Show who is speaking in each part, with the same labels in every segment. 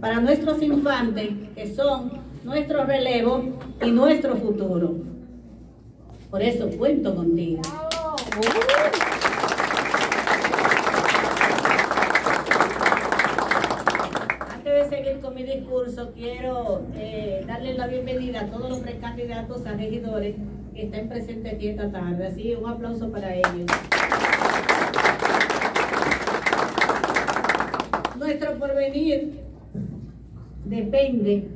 Speaker 1: para nuestros infantes, que son nuestro relevo y nuestro futuro. Por eso cuento contigo. Antes de seguir con mi discurso, quiero eh, darle la bienvenida a todos los precandidatos a regidores que estén presentes aquí esta tarde. Así, un aplauso para ellos. Nuestro porvenir depende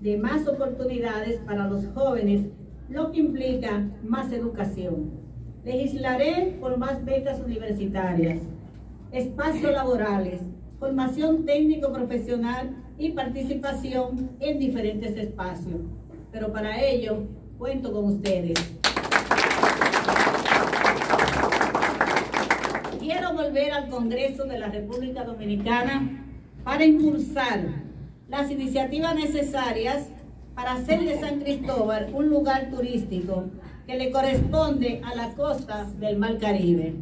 Speaker 1: de más oportunidades para los jóvenes, lo que implica más educación. Legislaré por más becas universitarias, espacios laborales, formación técnico-profesional y participación en diferentes espacios. Pero para ello cuento con ustedes. Quiero volver al Congreso de la República Dominicana para impulsar las iniciativas necesarias para hacer de San Cristóbal un lugar turístico que le corresponde a la costa del Mar Caribe.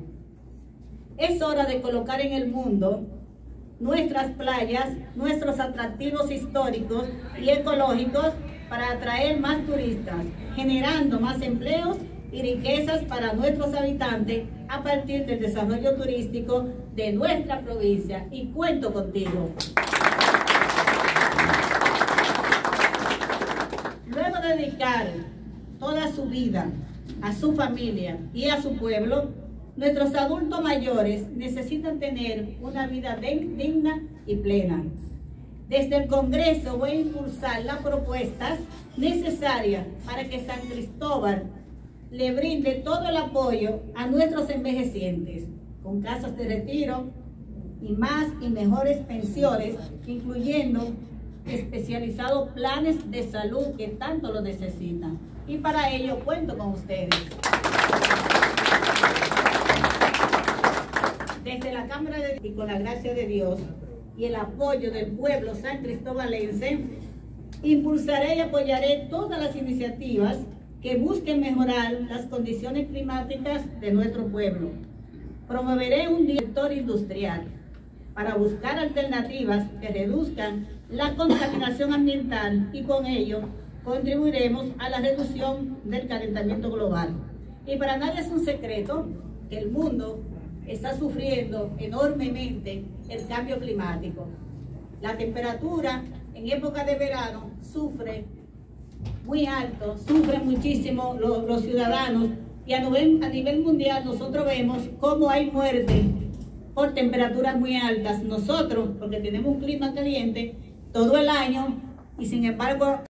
Speaker 1: Es hora de colocar en el mundo nuestras playas, nuestros atractivos históricos y ecológicos para atraer más turistas, generando más empleos y riquezas para nuestros habitantes a partir del desarrollo turístico de nuestra provincia. Y cuento contigo. Vida a su familia y a su pueblo, nuestros adultos mayores necesitan tener una vida digna y plena. Desde el Congreso voy a impulsar las propuestas necesarias para que San Cristóbal le brinde todo el apoyo a nuestros envejecientes, con casas de retiro y más y mejores pensiones, incluyendo especializados planes de salud que tanto lo necesitan. Y para ello cuento con ustedes. Desde la Cámara de y con la gracia de Dios y el apoyo del pueblo san cristobalense, impulsaré y apoyaré todas las iniciativas que busquen mejorar las condiciones climáticas de nuestro pueblo. Promoveré un director industrial para buscar alternativas que reduzcan la contaminación ambiental y con ello contribuiremos a la reducción del calentamiento global. Y para nadie es un secreto que el mundo está sufriendo enormemente el cambio climático. La temperatura en época de verano sufre muy alto, sufren muchísimo los, ciudadanos y a nivel, a nivel mundial nosotros vemos cómo hay muerte por temperaturas muy altas. Nosotros, porque tenemos un clima caliente todo el año y sin embargo